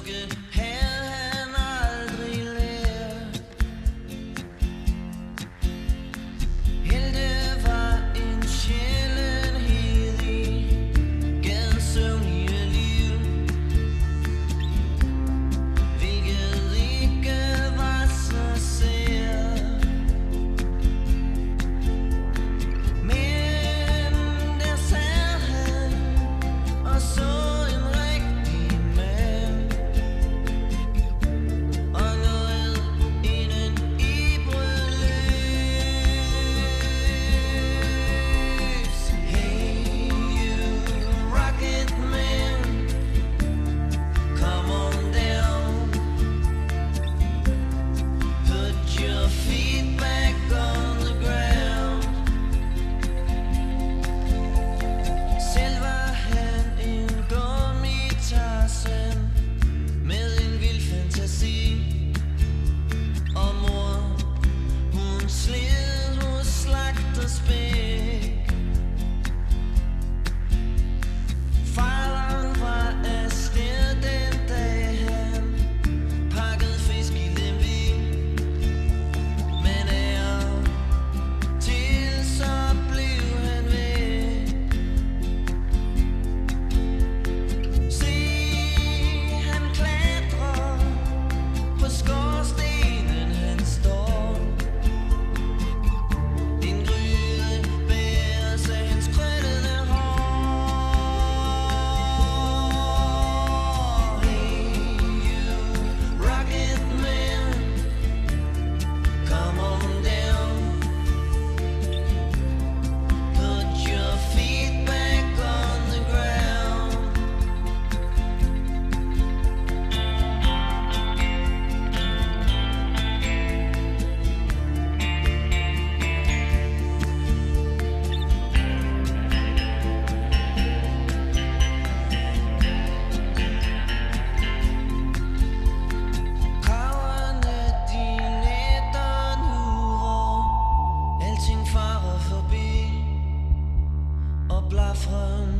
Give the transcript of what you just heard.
good. suspense. my.